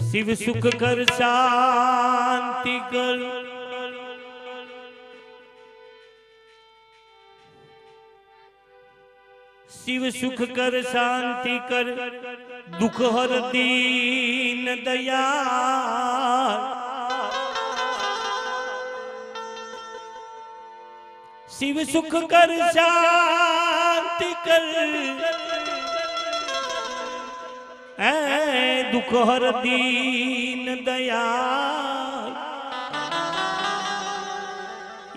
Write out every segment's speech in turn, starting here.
शिव सुख कर शांति कर शिव सुख कर शांति कर, दुख हर दीन दया शिव सुख कर शांति कर। दुख हर दीन दयाल।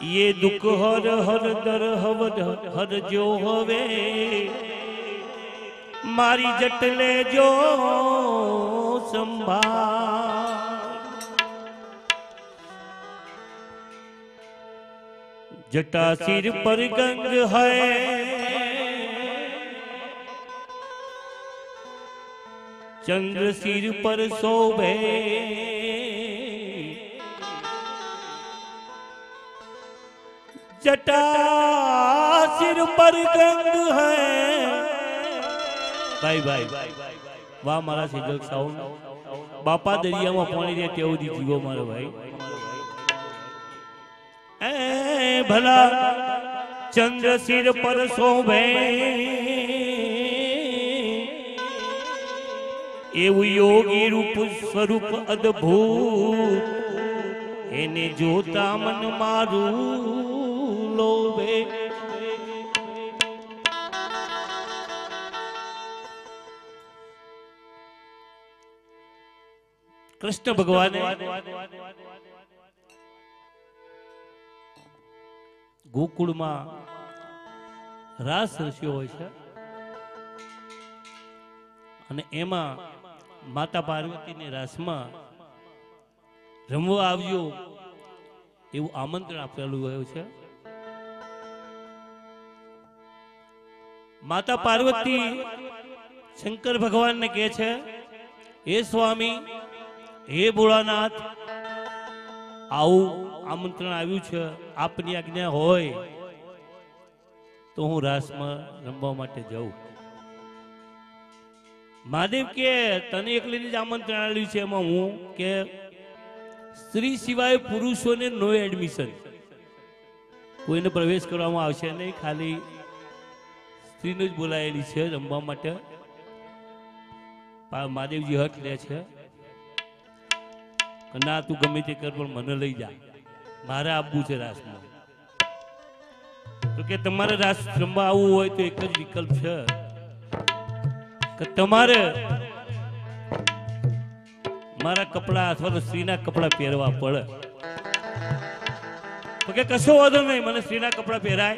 ये दुख हर हर दर हवद, हर जो हवे। मारी जटले जो संभाल। जटा सिर पर गंग है। चंद्र सिर पर शोभे जटा सिर पर गंग है ભાઈ ભાઈ વાહ મારા સિજક સાઉન્ડ બાપા દરિયામાં પાણી દે તેવું દી જીવો મારો ભાઈ એ ભલા ચંદ્ર સિર પર શોભે એવું યોગી રૂપ સ્વરૂપ અદભૂત. એને જોતા મન મારું કૃષ્ણ ભગવાને ગોકુળમાં રાસ રસ્યો હોય છે. અને એમાં માતા પાર્વતીની રાસમાં રમવા આવજો એવું આમંત્રણ આપેલું ગયું છે. માતા પાર્વતી શંકર ભગવાનને કહે છે, હે સ્વામી, હે ભોળાનાથ, આવું આમંત્રણ આવ્યું છે. આપની આજ્ઞા હોય તો હું રાસમાં રમવા માટે જાઉં. મહાદેવ કે, તને એકલીને જ આમંત્રણ આવ્યું છે એમાં હું? કે, સ્ત્રી સિવાય પુરુષોને નો એડમિશન કોઈને પ્રવેશ કરવામાં આવશે નહીં, ખાલી સ્ત્રીને જ બોલાયેલી છે રમવા માટે. મહાદેવજી હટ લે છે. ના, તું ગમે તે કર, પણ મને લઈ જા. મારે આપવું છે રાસમાં. તો કે, તમારે રાસ રમવા આવવું હોય તો એક જ વિકલ્પ છે. કે તમારે મારા કપડા અથવા તો સ્ત્રીના કપડા પહેરવા પડે. તો કે કશો વાંધો નહીં, મને સ્ત્રીના કપડા પહેરાય.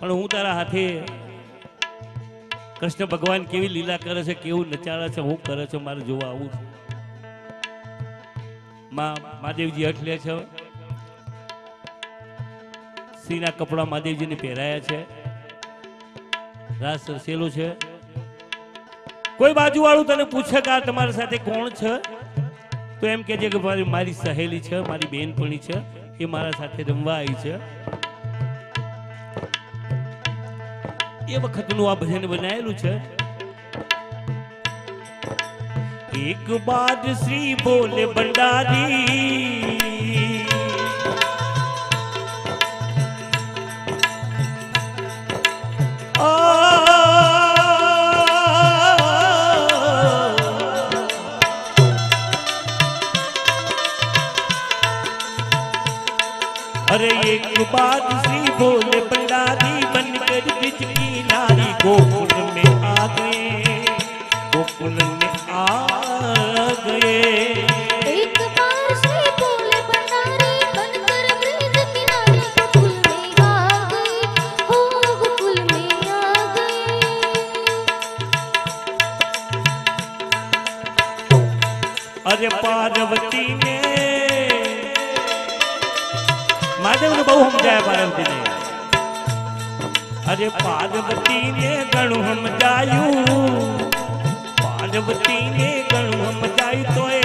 પણ હું તારા હાથે કૃષ્ણ ભગવાન કેવી લીલા કરે છે, કેવું નચાડે છે, હું કરે છે, મારે જોવા આવું છું. મહાદેવજી હઠ છે. સ્ત્રીના કપડા મહાદેવજીને પહેરાયા છે. રાસ રસેલું છે. કોઈ બાજુ વાળું તને પૂછે કે આ તમારી સાથે કોણ છે? તો એમ કે છે કે મારી સહેલી છે, મારી બહેનપણી છે, એ મારા સાથે રમવા આવી છે. એ વખતનું આ ભજન બનાયેલું છે. એક બાદ શ્રી બોલે ભંડારી श्री बोले भंडारी बनकर की नारी गोकुल में आ गए गोकुल में आ गए। महादेव ने बहु समझाया पार्वती ने अरे पार्वती ने गणु हम जायू पार्वती ने गणु हम जायू तो ए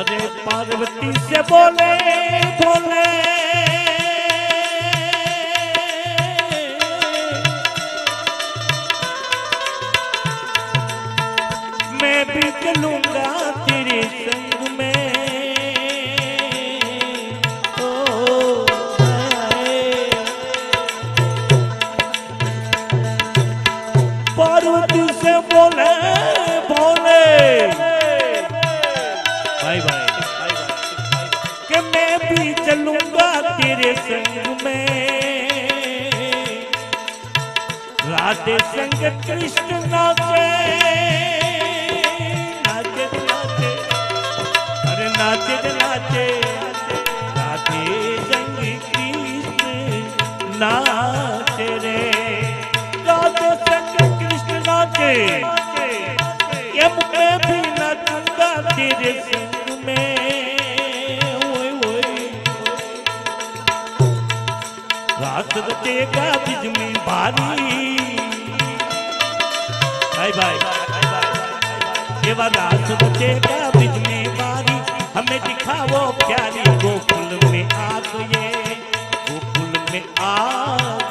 अरे पार्वती से बोले बोले। मैं भी चलूँगा तेरे संग। तेरे संग में, राधे संग कृष्ण नाचे नाचे नाचे, अरे नाचे नाचे, राधे संग कृष्ण नाचे रे, राधे संग कृष्ण नाचे। रात रचेगा में भारी भाई भाई ये वाला रात रचेगा में भारी हमें दिखाओ प्यारी गोकुल में आ गए। गोकुल में आ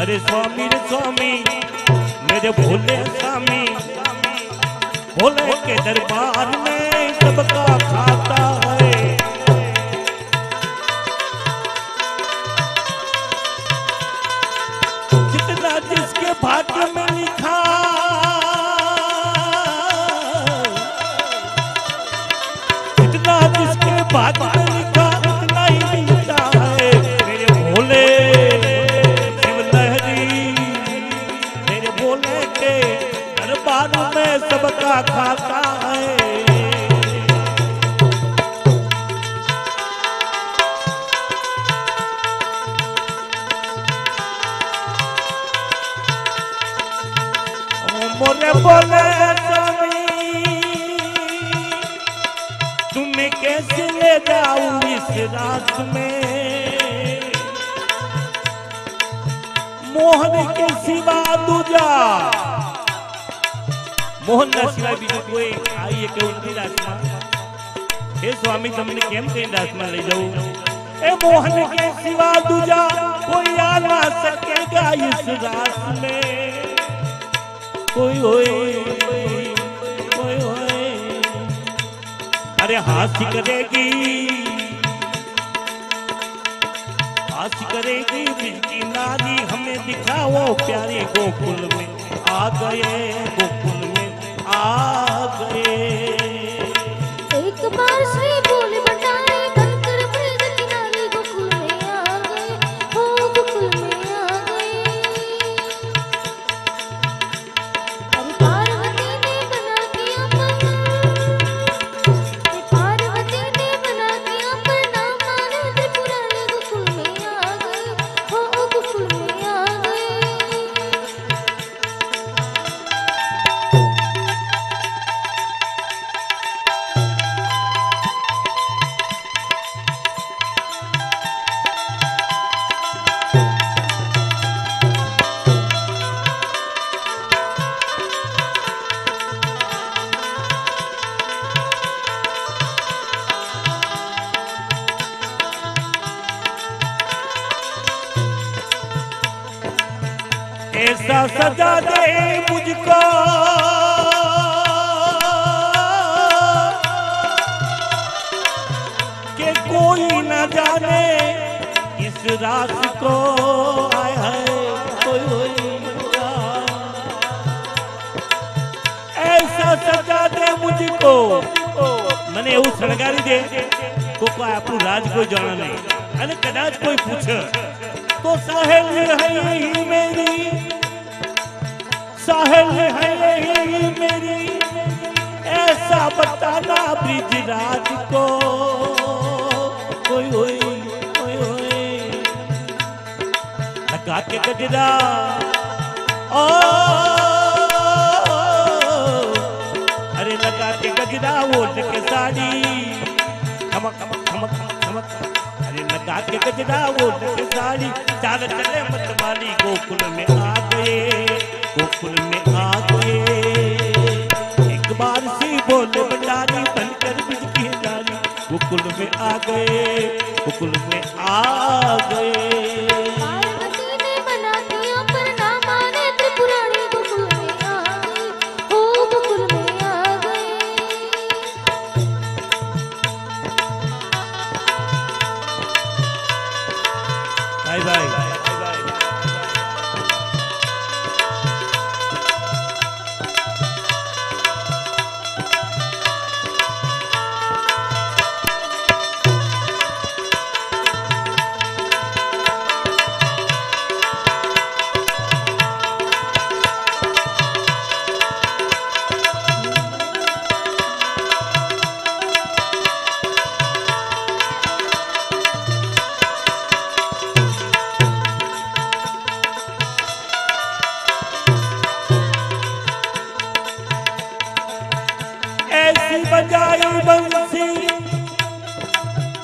अरे स्वामी रे स्वामी मेरे भोले स्वामी भोले के दरबार में सबका खाता है। सबका खाता है। मोरे बोले तुम्हें कैसे ले जाऊँ इस रात में? मोहन के सिवा दूजा મોહન ના સિવાય બીજું કોઈ આવીએ કે ઉનકી દાસમાં હે સ્વામી તમને કેમ કઈ દાસમાં લઈ જવું એ મોહન के सिवा दूजा कोई आ ना सकेगा इस रात में कोई होए कोई होए अरे हाथी करेगी हाथी करेगी ब्रिज की नारी हमें दिखाओ प्यारे गोकुल में आ गए गोकुल में आ गए। एक बार श्री दे मुझको कि कोई न जाने इस रात को आए है कोई होई ऐसा सजा दे मुझको મને એવું સળગાવી દે તો કોઈ આપણું રાજ કોઈ જાણે નહીં અને કદાચ કોઈ પૂછે तो साहिल है यही मेरी साहिल है मेरी। ऐसा बताना ब्रिजराज को। ओए ओए ओए ओए। लगा के गजरा। ओ, अरे लगा के गजरा ओढ़ के साड़ी। खमक खमक खमक खमक अरे लगा के गजरा ओढ़ के साड़ी। चाल चले मतवाली गोकुल में आ गए। गोकुल में आ गए एक बार से बोले, बटारी, बनकर बिजली डाली गोकुल में आ गए गोकुल में आ गए।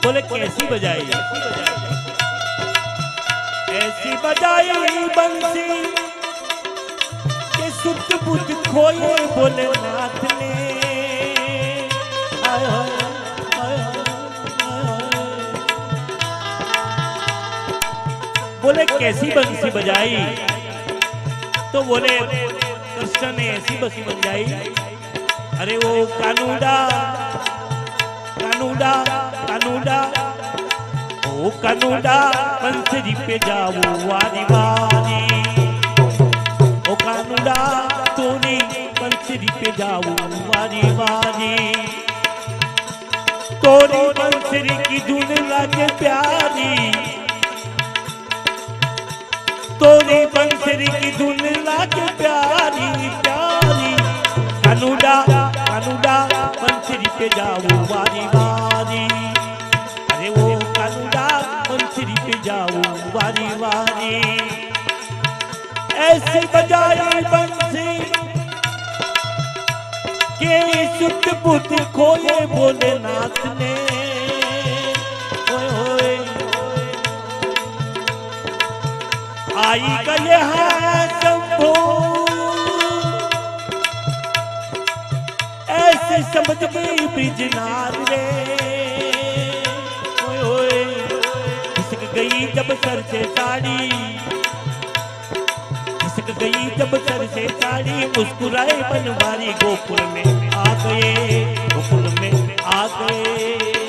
बोले, कैसी बजाई? ऐसी बजाई बंसी, के सुत बोले नाथ ने। बोले, कैसी बंसी बजाई? तो बोले, कृष्ण ने ऐसी बंसी बजाई। अरे, वो कानूडा कानूडा कानूडा, ओ कानूडा बंसरी पे जाओ वारी वारी। ओ कानूडा तोरी बंसरी पे जाओ वारी वारी। तोरी बंसरी की धुन लागे प्यारी। तोरी बंसरी की धुन लागे प्यारी प्यारी। कानूडा कानूडा बंसरी पे जाओ वारी वारी। जाओ वारी वारी। ऐसी बजाई बंसी के सुत बुत खोए भोलेनाथ ने। आई गए हैं ऐसे समझ गई ब्रिजनार गई जब सर से साड़ी। खिसक गई जब सर से साड़ी, मुस्कुराए बनवारी गोकुल में आ गए, गोकुल में आ गए।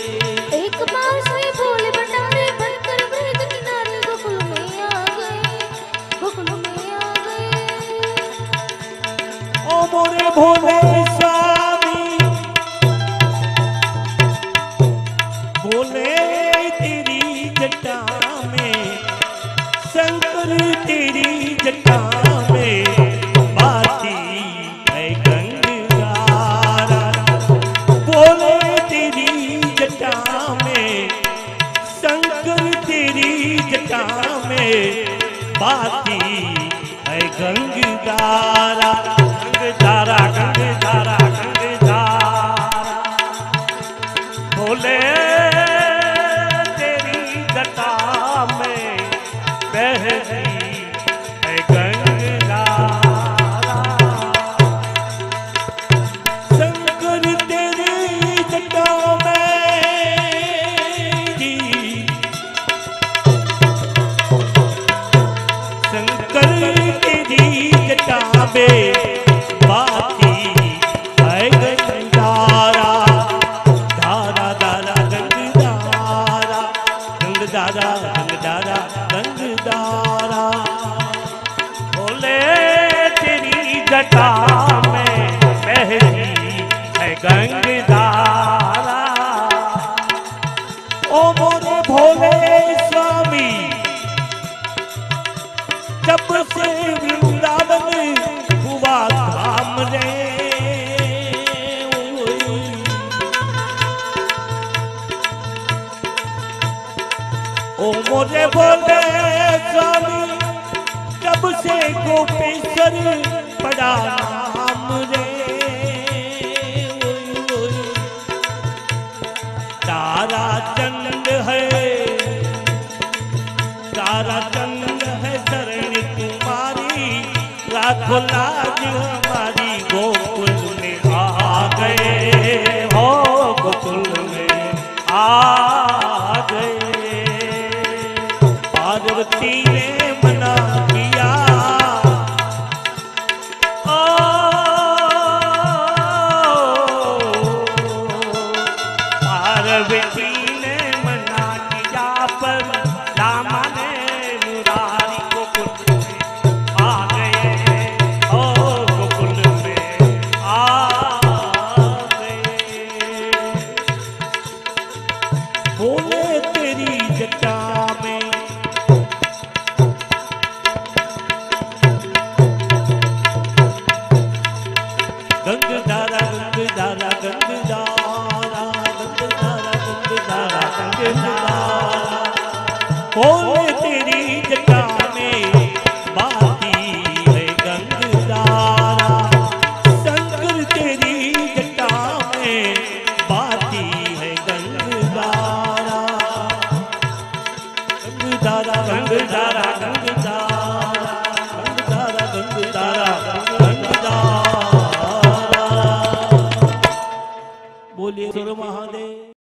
बाकी है गंग तारा गंग तारा गंग ओ मोरे बोले, स्वामी, जब से गोपेश्वर पड़ा नाम रे। तारा चंद है, तारा चंद है, शरण तुम्हारी राखो लाज हम ગંગ ધારા ગંગ ધારા ગંગ ધારા ગંગ ધારા ગંગ ધારા ગંગ ધારા